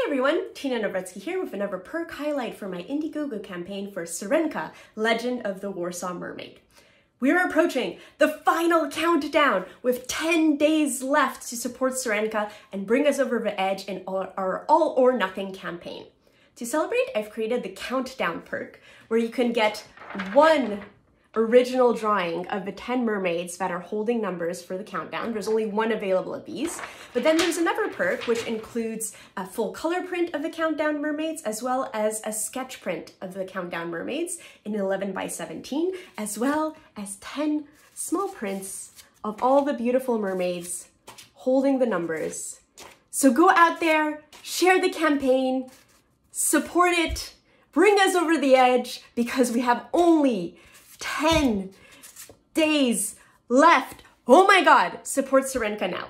Hi everyone, Tina Nawrocki here with another perk highlight for my Indiegogo campaign for Syrenka, Legend of the Warsaw Mermaid. We're approaching the final countdown with 10 days left to support Syrenka and bring us over the edge in our all or nothing campaign. To celebrate, I've created the countdown perk where you can get one original drawing of the 10 mermaids that are holding numbers for the countdown. There's only one available of these. But then there's another perk which includes a full color print of the countdown mermaids as well as a sketch print of the countdown mermaids in 11 by 17 as well as 10 small prints of all the beautiful mermaids holding the numbers. So go out there, share the campaign, support it, bring us over the edge because we have only 10 days left. Oh my God, support Syrenka now.